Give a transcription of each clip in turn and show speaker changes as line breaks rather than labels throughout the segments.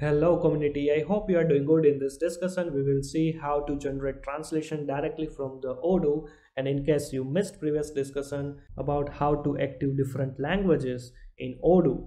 Hello community, I hope you are doing good. In this discussion, we will see how to generate translation directly from the Odoo and in case you missed previous discussion about how to active different languages in Odoo,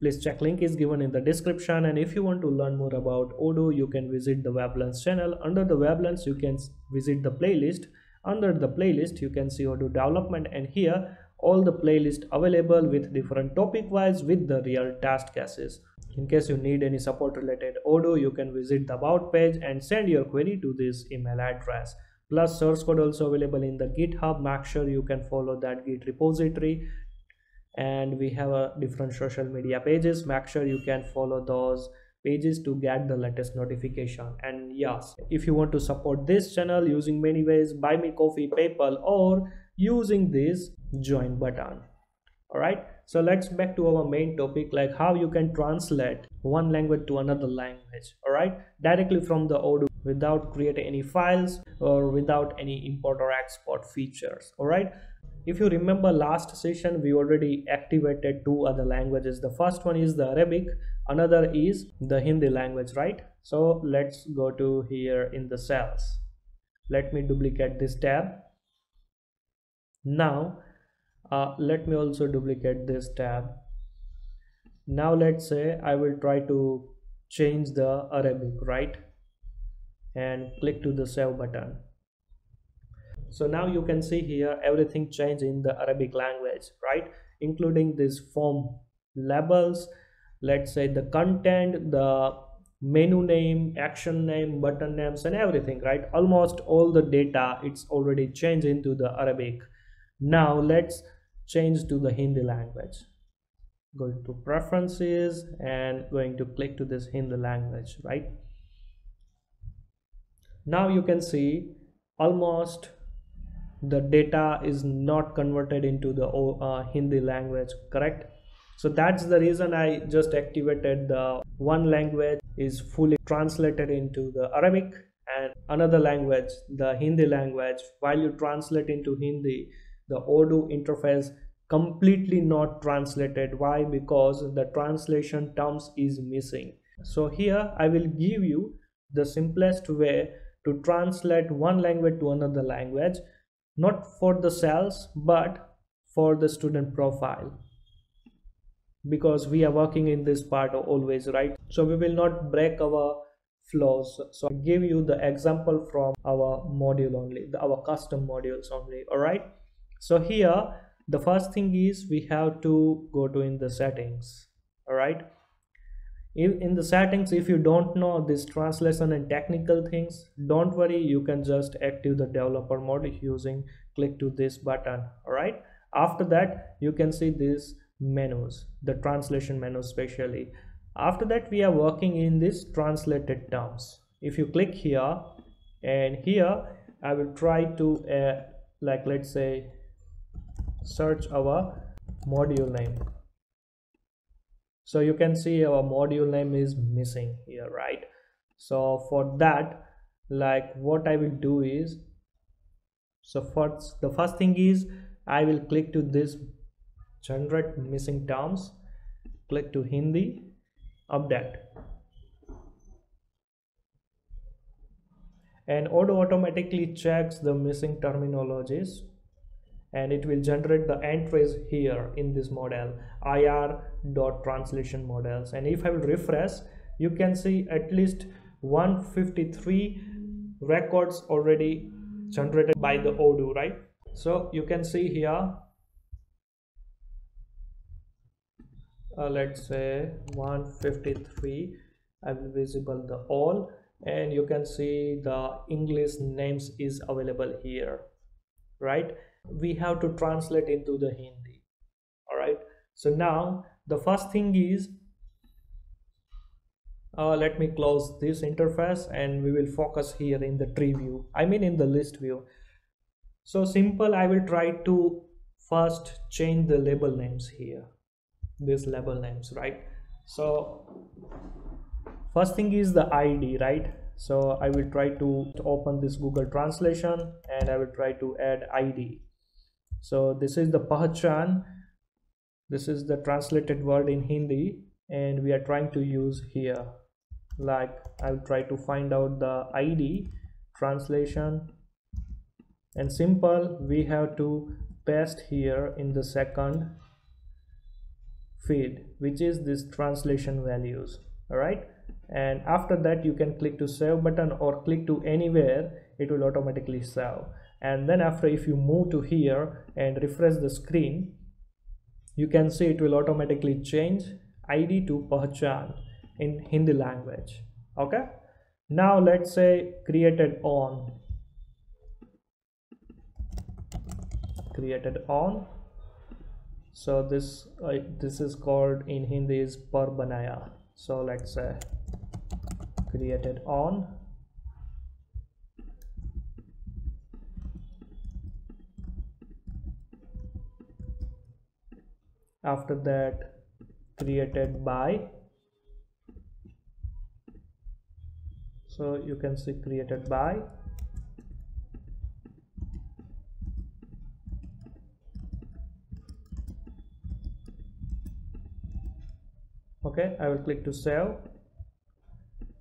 please check link is given in the description and if you want to learn more about Odoo, you can visit the Weblearns channel. Under the Weblearns, you can visit the playlist. Under the playlist, you can see Odoo development and here all the playlist available with different topic wise with the real task cases. In case you need any support related odoo you can visit the about page and send your query to this email address. Plus source code also available in the github. Make sure you can follow that git repository. And we have a different social media pages. Make sure you can follow those pages to get the latest notification. And yes if you want to support this channel using many ways buy me coffee paypal or using this join button. All right so let's back to our main topic like how you can translate one language to another language. All right directly from the odoo without creating any files or without any import or export features. All right if you remember last session we already activated two other languages. The first one is the arabic another is the hindi language right? So let's go to here in the Sales. Let me duplicate this tab. Now uh, let me also duplicate this tab. Now let's say I will try to change the Arabic right? And click to the save button. So now you can see here everything changed in the Arabic language right? Including this form labels let's say the content the menu name action name button names and everything right? Almost all the data it's already changed into the Arabic. Now let's change to the Hindi language. Going to preferences and going to click to this Hindi language right? Now you can see almost the data is not converted into the uh, Hindi language correct? So that's the reason I just activated the one language is fully translated into the Arabic and another language the Hindi language. While you translate into Hindi the Odoo interface completely not translated. Why? Because the translation terms is missing. So here i will give you the simplest way to translate one language to another language not for the Sales but for the student profile. Because we are working in this part always right? So we will not break our flows. So i give you the example from our module only our custom modules only all right so here the first thing is we have to go to in the settings all right in the settings if you don't know this translation and technical things don't worry you can just active the developer mode using click to this button all right after that you can see these menus the translation menu especially after that we are working in this translated terms. If you click here and here i will try to uh, like let's say search our module name. So you can see our module name is missing here right? So for that like what i will do is so first the first thing is i will click to this generate missing terms click to hindi update. And auto automatically checks the missing terminologies and it will generate the entries here in this model ir dot translation models. And if i will refresh you can see at least 153 records already generated by the odoo right? So you can see here uh, let's say 153 i will visible the all and you can see the english names is available here right we have to translate into the Hindi. All right so now the first thing is uh, let me close this interface and we will focus here in the tree view. I mean in the list view. So simple I will try to first change the label names here. These label names right? So first thing is the ID right? So I will try to, to open this Google translation and I will try to add ID so this is the pahchan this is the translated word in hindi and we are trying to use here. Like I'll try to find out the ID translation. And simple we have to paste here in the second field which is this translation values all right and after that you can click to save button or click to anywhere it will automatically save and then after if you move to here and refresh the screen you can see it will automatically change id to pahchan in hindi language. Okay? Now let's say created on. Created on. So this uh, this is called in hindi is par banaya so let's say created on after that created by. So you can see created by. Okay I will click to save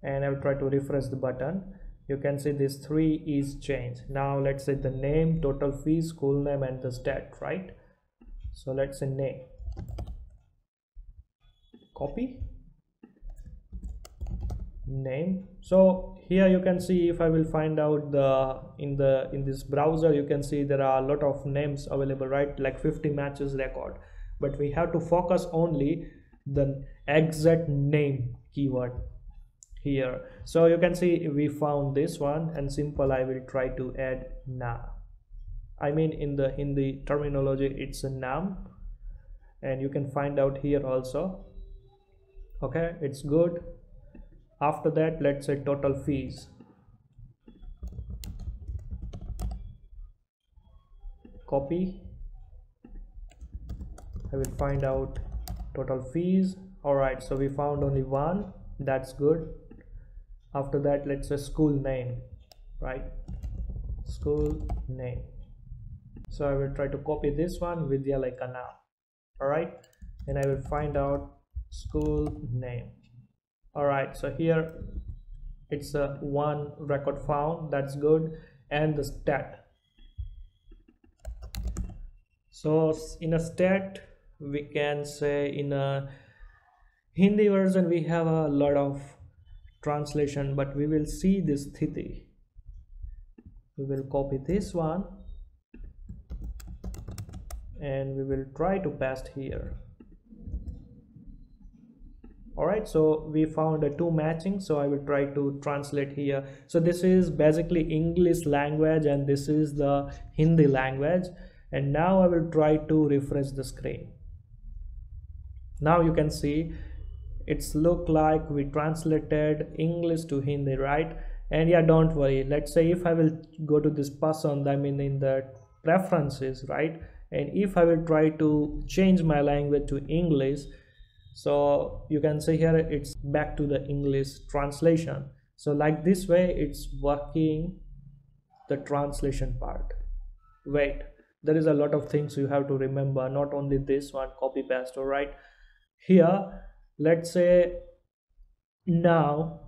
and I will try to refresh the button. You can see this three is changed. Now let's say the name total fee school name and the stat right? So let's say name copy. Name. So here you can see if i will find out the in the in this browser you can see there are a lot of names available right? Like 50 matches record. But we have to focus only the exact name keyword here. So you can see we found this one and simple i will try to add na i mean in the in the terminology it's a nam and you can find out here also okay it's good. After that let's say total fees. Copy. I will find out total fees. Alright so we found only one. That's good. After that let's say school name right? School name. So I will try to copy this one Vidyalaya now alright and I will find out school name. All right so here it's a one record found that's good and the stat. So in a stat we can say in a Hindi version we have a lot of translation but we will see this sthiti we will copy this one and we will try to paste here all right so we found a two matching so i will try to translate here. So this is basically english language and this is the hindi language. And now i will try to refresh the screen. Now you can see it's look like we translated english to hindi right? And yeah don't worry. Let's say if i will go to this person i mean in the preferences right? And if i will try to change my language to english so you can see here it's back to the english translation. So like this way it's working the translation part. Wait there is a lot of things you have to remember not only this one copy paste all right? Here let's say now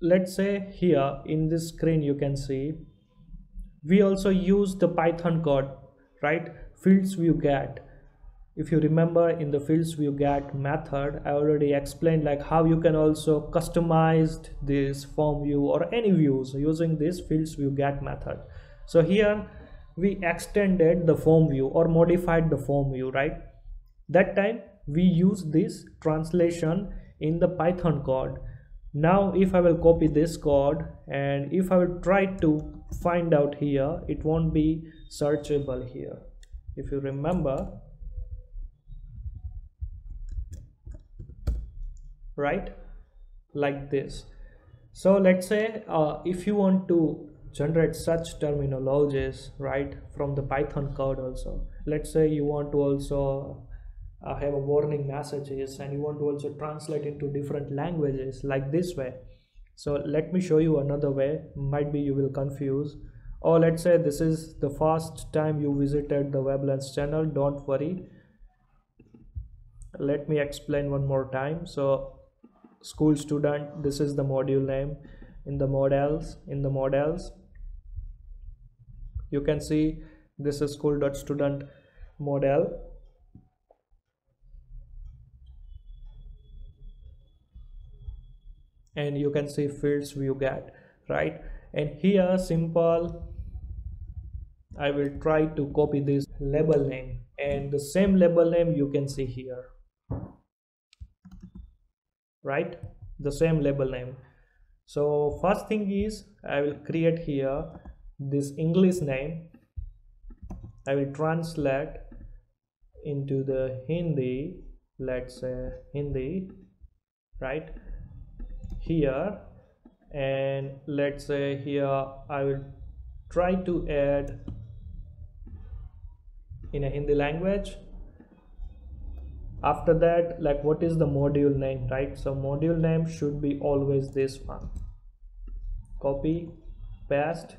let's say here in this screen you can see we also use the python code right? Fields view get if you remember in the fields view get method i already explained like how you can also customize this form view or any views using this fields view get method. So here we extended the form view or modified the form view right? That time we use this translation in the python code. Now if i will copy this code and if i will try to find out here it won't be searchable here. If you remember right? Like this. So let's say uh, if you want to generate such terminologies right from the python code also. Let's say you want to also uh, have a warning messages and you want to also translate into different languages like this way. So let me show you another way. Might be you will confuse. Or let's say this is the first time you visited the Weblearns channel. Don't worry. Let me explain one more time. So school student this is the module name. In the models in the models you can see this is school.student model. And you can see fields view get right? And here simple I will try to copy this label name. And the same label name you can see here right? The same label name. So first thing is I will create here this English name. I will translate into the Hindi let's say Hindi right? Here and let's say here I will try to add in a Hindi language after that like what is the module name right? So module name should be always this one. Copy paste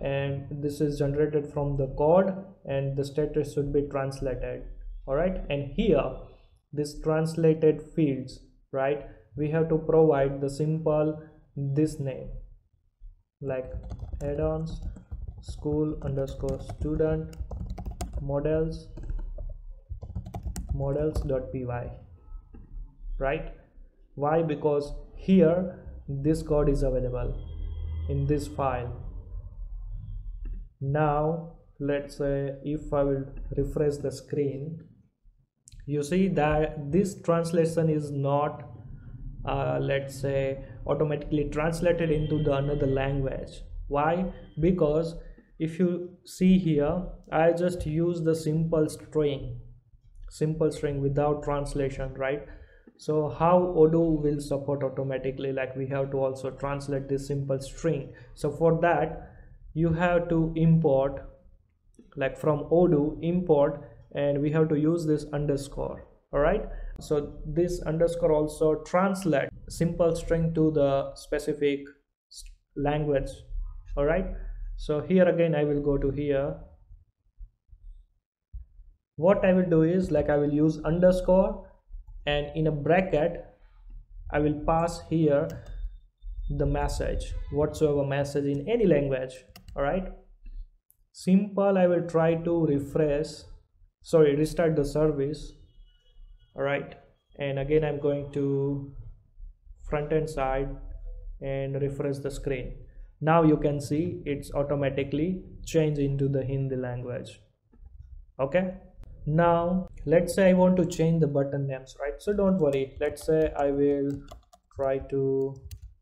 and this is generated from the code and the status should be translated all right? And here this translated fields right? We have to provide the simple this name like add-ons school underscore student models models.py right? Why? Because here this code is available in this file. Now let's say if I will refresh the screen you see that this translation is not uh, let's say automatically translated into the another language. Why? Because if you see here I just use the simple string simple string without translation right? So how odoo will support automatically like we have to also translate this simple string. So for that you have to import like from odoo import and we have to use this underscore all right? So this underscore also translate simple string to the specific language all right? So here again i will go to here what I will do is like I will use underscore and in a bracket I will pass here the message whatsoever message in any language all right simple I will try to refresh sorry restart the service all right and again I'm going to front end side and refresh the screen. Now you can see it's automatically changed into the Hindi language okay now let's say i want to change the button names right? So don't worry. Let's say i will try to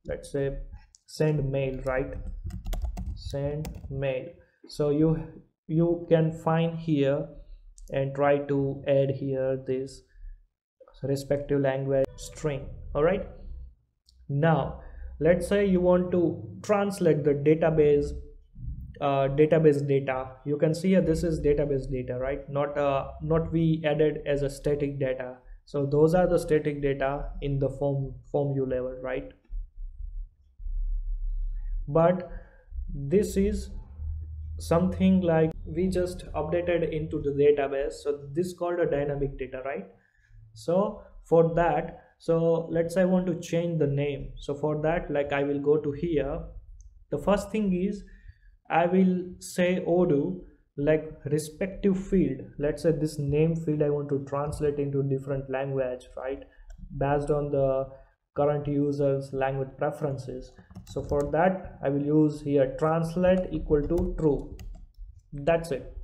let's say send mail right? Send mail. So you you can find here and try to add here this respective language string all right? Now let's say you want to translate the database uh, database data. You can see here this is database data right? Not uh, not we added as a static data. So those are the static data in the form form you level right? But this is something like we just updated into the database. So this called a dynamic data right? So for that so let's say i want to change the name. So for that like i will go to here. The first thing is I will say Odoo like respective field. Let's say this name field I want to translate into different language right? Based on the current users language preferences. So for that I will use here translate equal to true. That's it.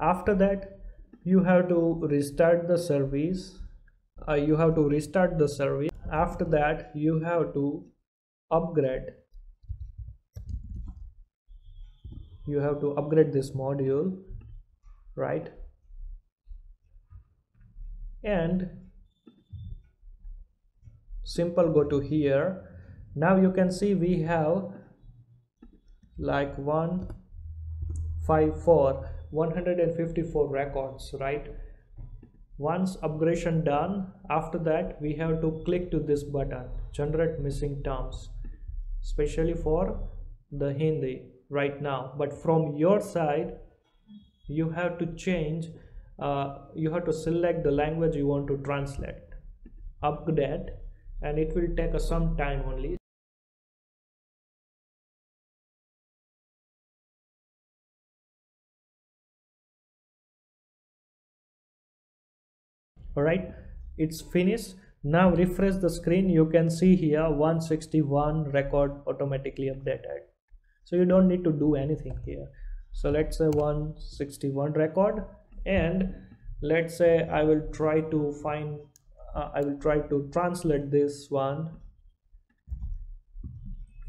After that you have to restart the service. Uh, you have to restart the service. After that you have to upgrade you have to upgrade this module right? And simple go to here. Now you can see we have like 154 154 records right? Once upgradation done after that we have to click to this button generate missing terms especially for the Hindi right now. But from your side you have to change uh, you have to select the language you want to translate. Upgrade and it will take us some time only. All right? It's finished. Now refresh the screen. You can see here 161 record automatically updated so you don't need to do anything here. So let's say 161 record and let's say I will try to find uh, I will try to translate this one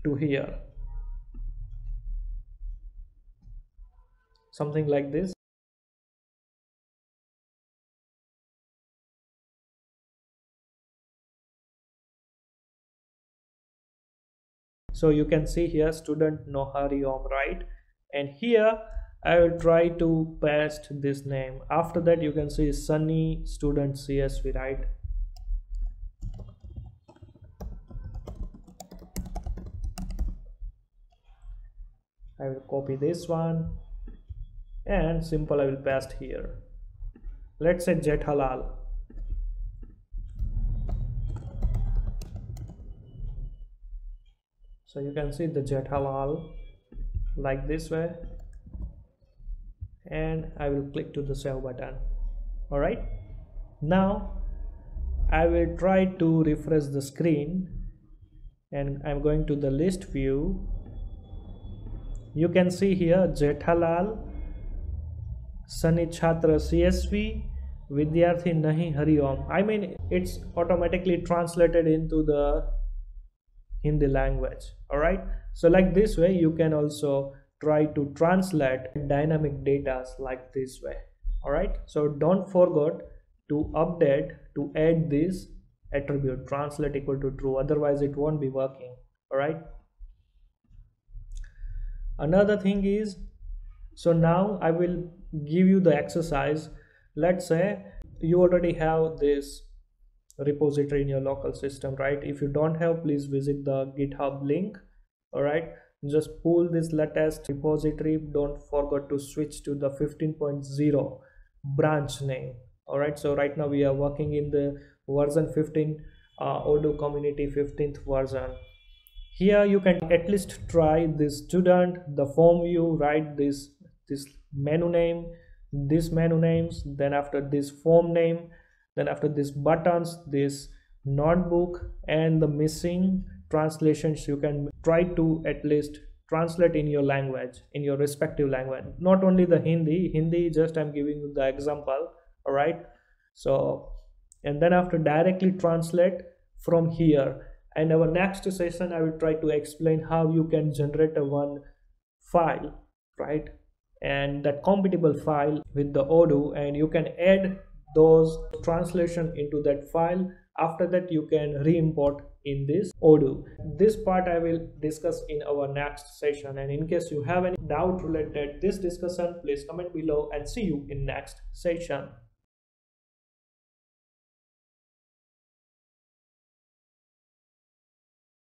to here. Something like this so you can see here student Nohari Om right and here I will try to paste this name. After that you can see Sunny student CSV right I will copy this one. And simple I will paste here. Let's say Jethalal so you can see the Jethalal like this way. And I will click to the save button. Alright. Now I will try to refresh the screen. And I'm going to the list view. You can see here Jethalal Sunny Chhatra CSV Vidyarthi Nahi Hari Om. I mean it's automatically translated into the Hindi language alright? So like this way you can also try to translate dynamic data like this way alright? So don't forget to update to add this attribute translate equal to true otherwise it won't be working alright? Another thing is so now I will give you the exercise. Let's say you already have this repository in your local system right? If you don't have please visit the github link all right? Just pull this latest repository. Don't forget to switch to the 15.0 branch name all right? So right now we are working in the version 15 uh, odoo community 15th version. Here you can at least try this student the form view write this this menu name this menu names then after this form name then after this buttons this notebook and the missing translations you can try to at least translate in your language in your respective language. Not only the hindi hindi just i'm giving you the example all right so and then after directly translate from here. And our next session i will try to explain how you can generate a one file right? And that compatible file with the odoo and you can add those translation into that file. After that you can re-import in this odoo. This part i will discuss in our next session. And in case you have any doubt related this discussion please comment below and see you in next session